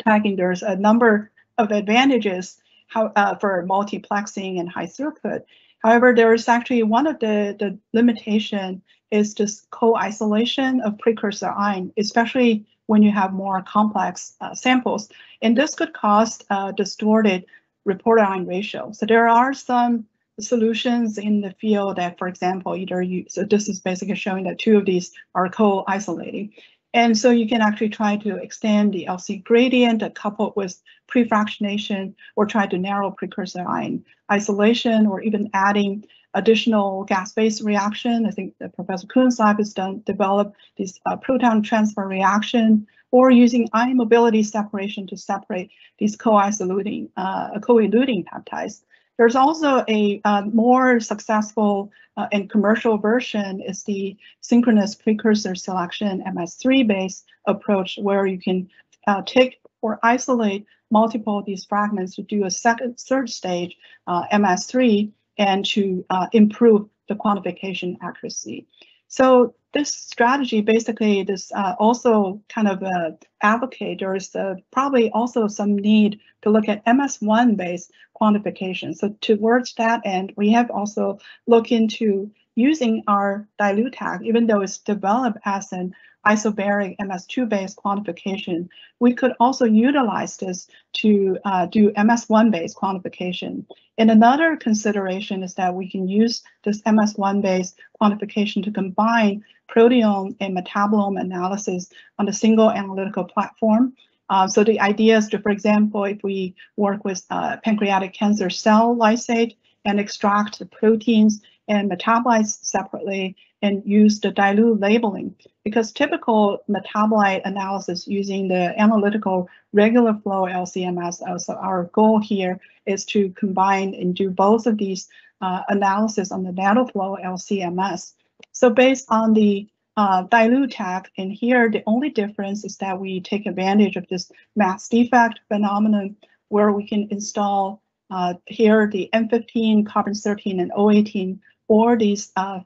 tagging, there's a number of advantages how, uh, for multiplexing and high throughput. However, there is actually one of the, the limitation is just co-isolation of precursor ion, especially when you have more complex uh, samples. And this could cause uh, distorted reporter ion ratio. So there are some solutions in the field that, for example, either you, so this is basically showing that two of these are co-isolating. And so you can actually try to extend the LC gradient coupled with prefractionation or try to narrow precursor ion isolation or even adding additional gas-phase reaction. I think Professor Coon's lab has done develop this uh, proton transfer reaction or using ion mobility separation to separate these uh, co-eluting peptides. There's also a uh, more successful uh, and commercial version is the synchronous precursor selection MS3 based approach where you can uh, take or isolate multiple of these fragments to do a second, third stage uh, MS3 and to uh, improve the quantification accuracy. So this strategy basically this uh, also kind of uh, advocate there is uh, probably also some need to look at MS1 based quantification. So towards that end, we have also looked into using our DiLeu tag, even though it's developed as an isobaric MS2-based quantification, we could also utilize this to uh, do MS1-based quantification. And another consideration is that we can use this MS1-based quantification to combine proteome and metabolome analysis on a single analytical platform. Uh, so the idea is to, for example, if we work with uh, pancreatic cancer cell lysate and extract the proteins and metabolites separately and use the DiLeu labeling because typical metabolite analysis using the analytical regular flow LCMS, so our goal here is to combine and do both of these uh, analysis on the nanoflow LCMS. So based on the uh, DiLeu tag, and here the only difference is that we take advantage of this mass defect phenomenon where we can install uh, here the N15, carbon 13, and O18 for these uh,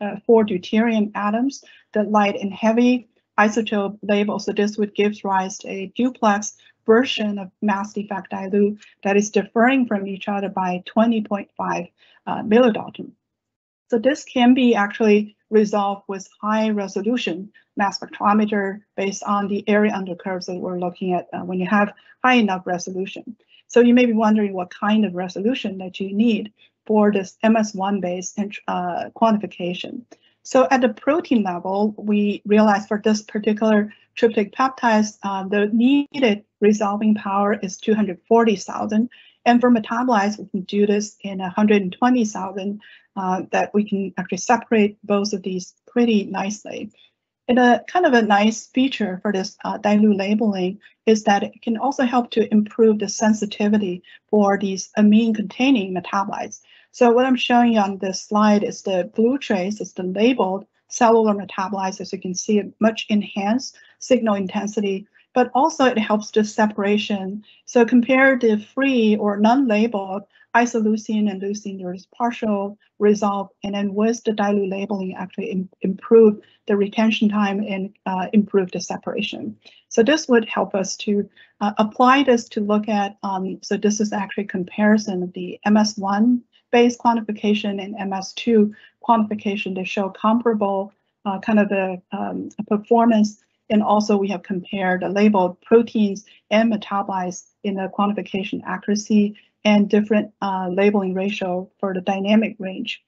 uh, four deuterium atoms, the light and heavy isotope label. So this would give rise to a duplex version of mass defect DiLeu that is differing from each other by 20.5 uh, millidalton. So this can be actually resolved with high resolution mass spectrometer based on the area under curves that we're looking at uh, when you have high enough resolution. So you may be wondering what kind of resolution that you need for this MS1 based uh, quantification. So at the protein level, we realized for this particular tryptic peptides, uh, the needed resolving power is 240,000. And for metabolites, we can do this in 120,000 uh, that we can actually separate both of these pretty nicely. And a kind of a nice feature for this uh, DiLeu labeling is that it can also help to improve the sensitivity for these amine containing metabolites. So what I'm showing you on this slide is the blue trace, is the labeled cellular metabolites. As you can see, a much enhanced signal intensity, but also it helps the separation. So compared to free or non-labeled isoleucine and leucine, there is partial resolve, and then with the DiLeu labeling, actually Im improve the retention time and uh, improve the separation. So this would help us to uh, apply this to look at, um, so this is actually comparison of the MS1 based quantification and MS2 quantification to show comparable uh, kind of a, um, a, performance. And also we have compared the labeled proteins and metabolites in the quantification accuracy and different uh, labeling ratio for the dynamic range.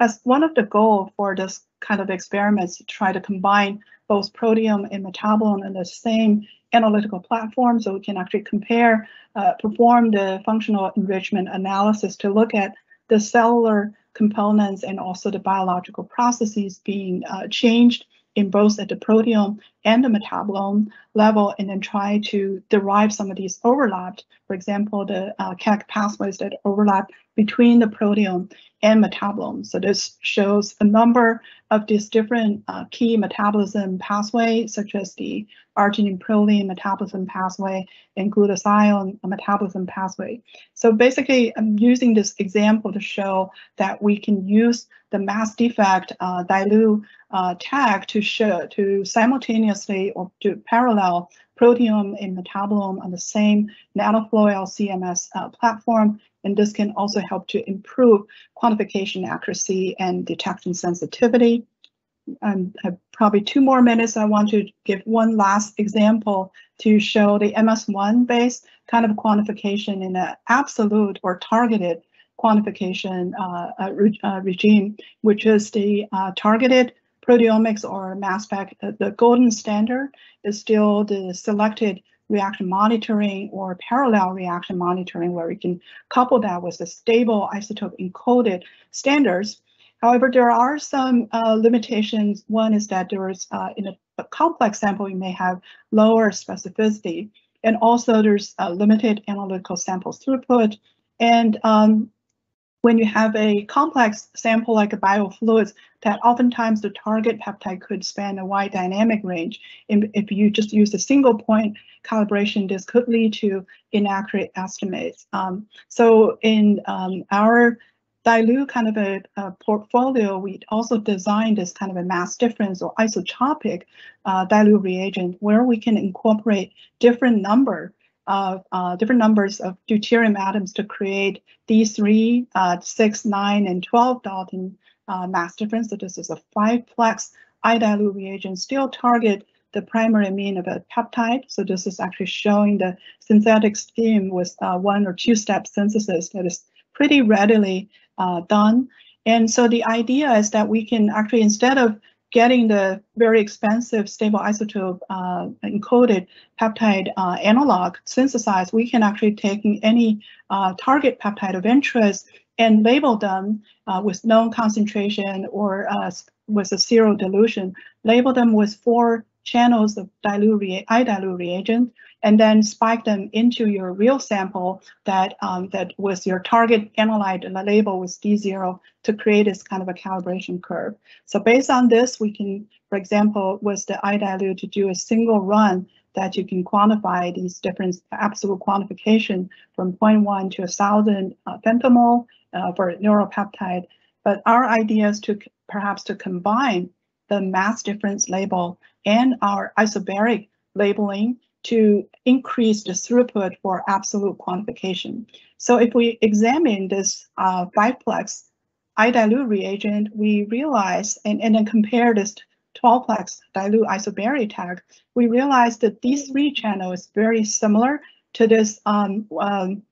As one of the goals for this kind of experiments to try to combine both proteome and metabolome in the same analytical platform so we can actually compare, uh, perform the functional enrichment analysis to look at the cellular components and also the biological processes being uh, changed in both at the proteome and the metabolome level, and then try to derive some of these overlaps. For example, the uh, pathways that overlap between the proteome and metabolome. So this shows a number of these different uh, key metabolism pathways, such as the arginine proline metabolism pathway and glutathione metabolism pathway. So basically, I'm using this example to show that we can use the mass defect uh, DiLeu uh, tag to show to simultaneously or to parallel proteome and metabolome on the same nanoflow LCMS uh, platform. And this can also help to improve quantification accuracy and detection sensitivity. Um, probably two more minutes. I want to give one last example to show the MS1 based kind of quantification in an absolute or targeted quantification uh, uh, uh, regime, which is the uh, targeted proteomics or mass spec, uh, the golden standard is still the selected reaction monitoring or parallel reaction monitoring, where we can couple that with the stable isotope encoded standards. However, there are some uh, limitations. One is that there is, uh, in a, a, complex sample, you may have lower specificity. And also there's limited analytical sample throughput. And um, when you have a complex sample like a biofluids, that oftentimes the target peptide could span a wide dynamic range. And if you just use a single point calibration, this could lead to inaccurate estimates. Um, so in um, our DiLeu kind of a, a, portfolio, we also designed this kind of a mass difference or isotopic uh, DiLeu reagent where we can incorporate different number of uh, different numbers of deuterium atoms to create these three, uh, 6, 9, and 12 Dalton uh, mass difference. So this is a five-plex DiLeu reagent, still target the primary amine of a peptide. So this is actually showing the synthetic scheme with uh, one or two step synthesis that is pretty readily uh, done. And so the idea is that we can actually, instead of getting the very expensive stable isotope uh, encoded peptide uh, analog synthesized, we can actually take any uh, target peptide of interest and label them uh, with known concentration or uh, with a zero dilution, label them with four channels of DiLeu rea DiLeu reagent, and then spike them into your real sample that um, that was your target analyte and the label was D0 to create this kind of a calibration curve. So based on this, we can, for example, with the iDiLeu to do a single run that you can quantify these different absolute quantification from 0.1 to 1,000 uh, femtomole uh, for neuropeptide. But our idea is to perhaps to combine the mass difference label and our isobaric labeling to increase the throughput for absolute quantification. So if we examine this uh, fiveplex iDiLeu reagent, we realized, and, and then compare this 12-plex DiLeu isobaric tag, we realized that these three channels is very similar to this um, um,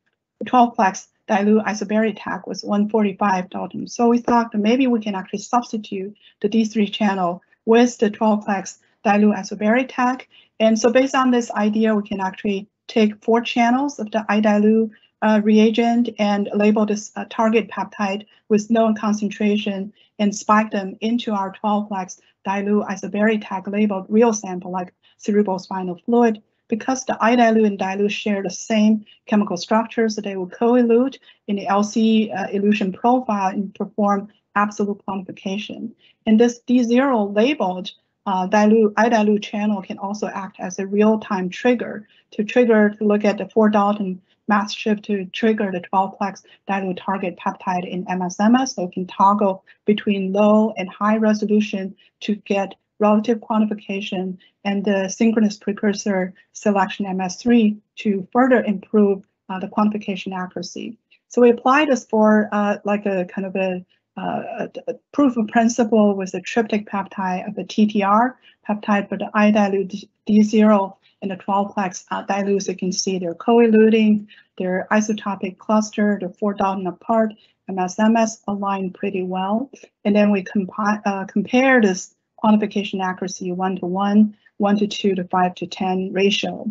12-plex DiLeu isobaric tag was 145 Dalton. So we thought that maybe we can actually substitute the D3 channel with the 12-plex DiLeu isobaric tag. And so based on this idea, we can actually take four channels of the iDiLeu uh, reagent and label this uh, target peptide with known concentration and spike them into our 12-plex DiLeu isobaric tag labeled real sample like cerebral spinal fluid. Because the iDiLeu and DiLeu share the same chemical structure, so they will co-elute in the LC uh, elution profile and perform absolute quantification. And this D0 labeled uh, DiLeu, iDiLeu channel can also act as a real-time trigger to trigger to look at the 4 Dalton mass shift to trigger the 12-plex DiLeu target peptide in MSMS. So it can toggle between low and high resolution to get relative quantification and the synchronous precursor selection MS3 to further improve uh, the quantification accuracy. So we applied this for uh, like a kind of a, uh, a, proof of principle with the tryptic peptide of the TTR peptide for the iDiLeu D0 and the 12-plex uh, DiLeus. You can see they're co-eluting, they're isotopic cluster, they're four Dalton apart, MSMS align pretty well. And then we uh, compare this quantification accuracy one to one, one to two to five to 10 ratio.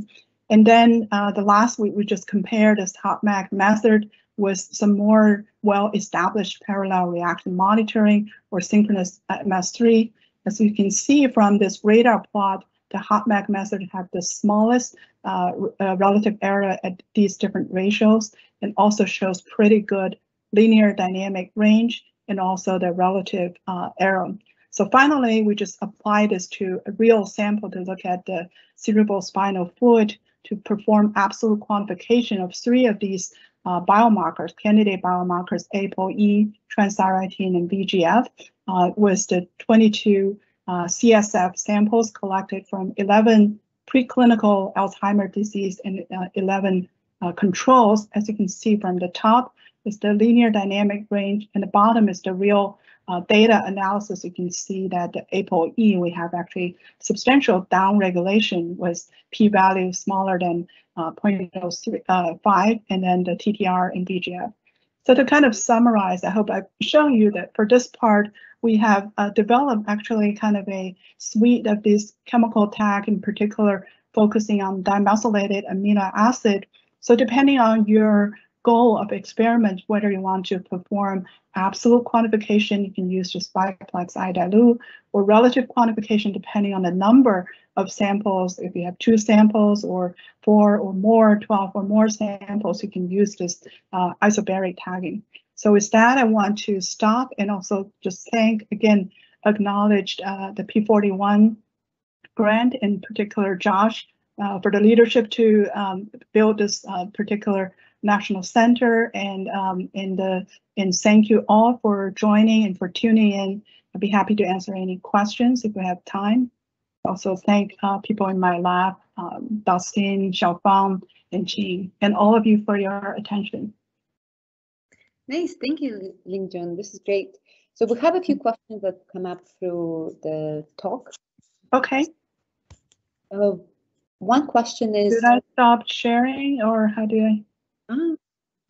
And then uh, the last week, we just compared this top HOTMAQ method with some more well-established parallel reaction monitoring or synchronous MS3. As you can see from this radar plot, the HOTMAQ method have the smallest uh, uh, relative error at these different ratios and also shows pretty good linear dynamic range and also the relative uh, error. So finally, we just apply this to a real sample to look at the cerebral spinal fluid to perform absolute quantification of three of these uh, biomarkers, candidate biomarkers, ApoE, transthyretin, and VGF, uh, with the 22 uh, CSF samples collected from 11 preclinical Alzheimer's disease and uh, 11 uh, controls. As you can see from the top is the linear dynamic range, and the bottom is the real uh, data analysis, you can see that the ApoE, we have actually substantial downregulation with p-value smaller than uh, 0.05, uh, and then the TTR and VGF. So to kind of summarize, I hope I've shown you that for this part, we have uh, developed actually kind of a suite of this chemical tag, in particular focusing on dimethylated amino acid. So depending on your goal of experiment, whether you want to perform absolute quantification, you can use just biplex iDiLeu, or relative quantification depending on the number of samples. If you have two samples or four or more, 12 or more samples, you can use this uh, isobaric tagging. So with that, I want to stop and also just thank, again, acknowledged uh, the P41 grant, in particular Josh, uh, for the leadership to um, build this uh, particular National Center and um, in the and thank you all for joining and for tuning in. I'd be happy to answer any questions if we have time. Also thank uh, people in my lab, um, Dustin, Xiaofang, and Jean, and all of you for your attention. Nice, thank you, Lingjun. This is great. So we have a few questions that come up through the talk. Okay. Uh, one question is. Did I stop sharing or how do I? Uh,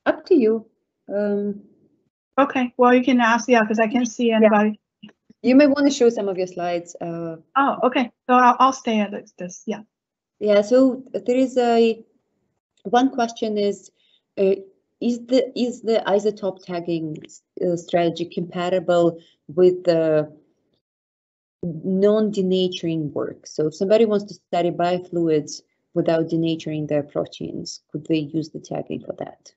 up to you. Um, okay, well, you can ask, yeah, because I can't see anybody. Yeah. You may want to show some of your slides. Uh, oh, okay. So I'll, I'll stay at this, yeah. Yeah, so there is a, one question is, uh, is the is the isotope tagging uh, strategy compatible with the non-denaturing work? So if somebody wants to study biofluids without denaturing their proteins? Could they use the tagging for that?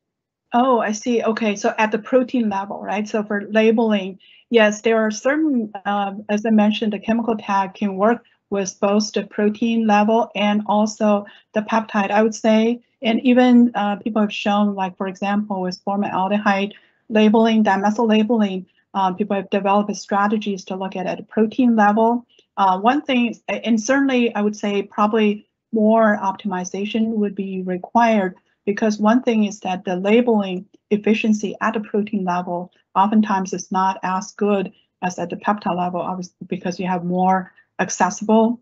Oh, I see. Okay, so at the protein level, right? So for labeling, yes, there are certain, um, as I mentioned, the chemical tag can work with both the protein level and also the peptide, I would say. And even uh, people have shown, like, for example, with formaldehyde labeling, dimethyl labeling, um, people have developed strategies to look at at a protein level. Uh, one thing, and certainly I would say probably more optimization would be required because one thing is that the labeling efficiency at the protein level oftentimes is not as good as at the peptide level, obviously because you have more accessible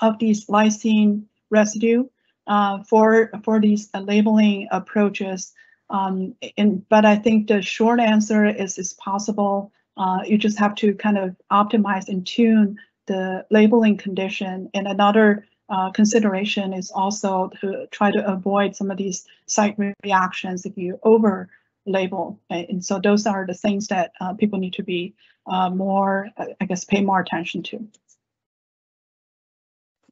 of these lysine residue uh, for for these uh, labeling approaches. Um, and, but I think the short answer is it's possible. Uh, you just have to kind of optimize and tune the labeling condition. And another uh, consideration is also to try to avoid some of these site reactions if you over label. And so those are the things that uh, people need to be uh, more, I guess, pay more attention to.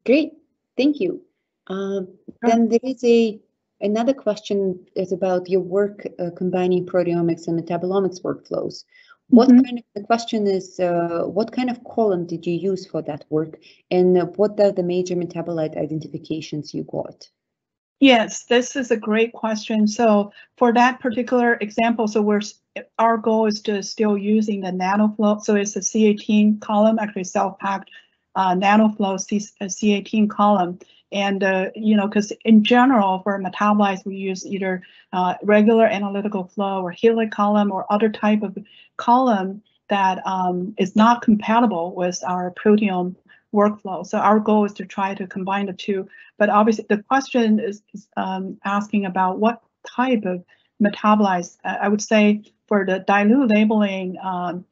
Great, thank you. Um, then there is a another question is about your work uh, combining proteomics and metabolomics workflows. What mm -hmm. kind of the question is uh, what kind of column did you use for that work, and what are the major metabolite identifications you got? Yes, this is a great question. So for that particular example, so we're our goal is to still using the nanoflow. So it's a C18 column, actually self-packed uh, nanoflow C, C18 column. And, uh, you know, because in general, for metabolites, we use either uh, regular analytical flow or HILIC column or other type of column that um, is not compatible with our proteome workflow. So our goal is to try to combine the two. But obviously, the question is, is um, asking about what type of metabolites. I would say for the DiLeu labeling um,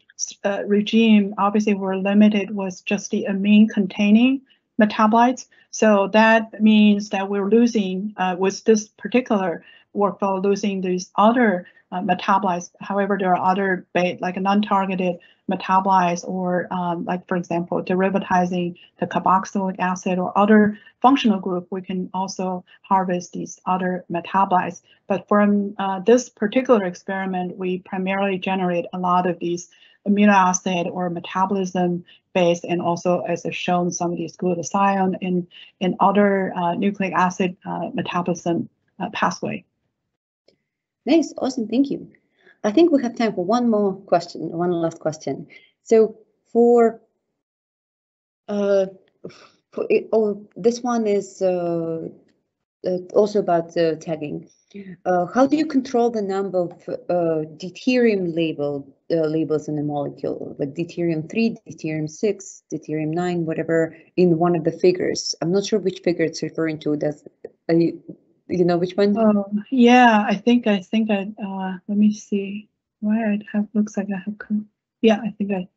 uh, regime, obviously we're limited with just the amine containing metabolites. So that means that we're losing uh, with this particular workflow, losing these other uh, metabolites. However, there are other like non-targeted metabolites or um, like, for example, derivatizing the carboxylic acid or other functional group, we can also harvest these other metabolites. But from uh, this particular experiment, we primarily generate a lot of these amino acid or metabolism based and also as has shown some of these glutathione and, and other uh, nucleic acid uh, metabolism uh, pathway. Nice, awesome, thank you. I think we have time for one more question, one last question. So for, uh, for it, oh, this one is uh, uh, also about uh, tagging. Uh, how do you control the number of uh, deuterium label uh, labels in a molecule, like deuterium 3, deuterium 6, deuterium 9, whatever, in one of the figures? I'm not sure which figure it's referring to. Does you, you know which one? Oh, yeah, I think I think I uh, let me see. Why I have looks like I have yeah, I think I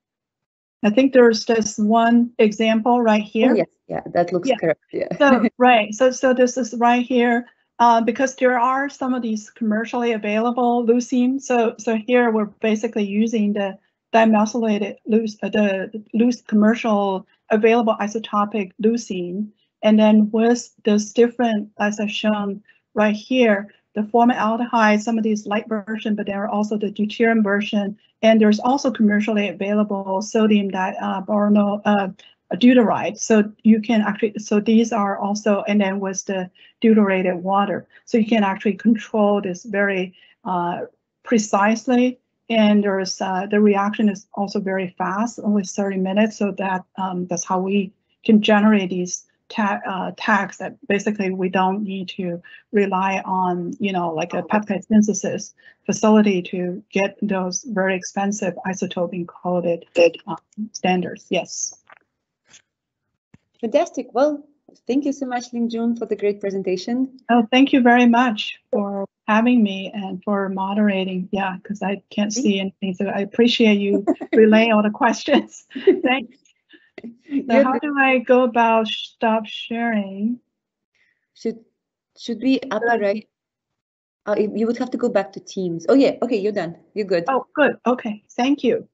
I think there's just one example right oh, here. Oh, yes, yeah, that looks yeah. correct. Yeah. so right, so so this is right here. Uh, because there are some of these commercially available leucine. So so here we're basically using the dimethylated loose uh, the loose commercial available isotopic leucine and then with those different, as I've shown right here, the formaldehyde, some of these light version, but there are also the deuterium version, and there's also commercially available sodium di uh, deuteride. So you can actually, so these are also, and then with the deuterated water. So you can actually control this very uh, precisely. And there's uh, the reaction is also very fast, only 30 minutes. So that um, that's how we can generate these ta uh, tags that basically we don't need to rely on, you know, like a peptide synthesis facility to get those very expensive isotope encoded uh, standards. Yes. Fantastic. Well, thank you so much, Lingjun, for the great presentation. Oh, thank you very much for having me and for moderating. Yeah, because I can't see anything. So I appreciate you relaying all the questions. Thanks. So how do I go about stop sharing? Should should be upper right? Uh, you would have to go back to Teams. Oh yeah, okay, you're done. You're good. Oh, good. Okay, thank you.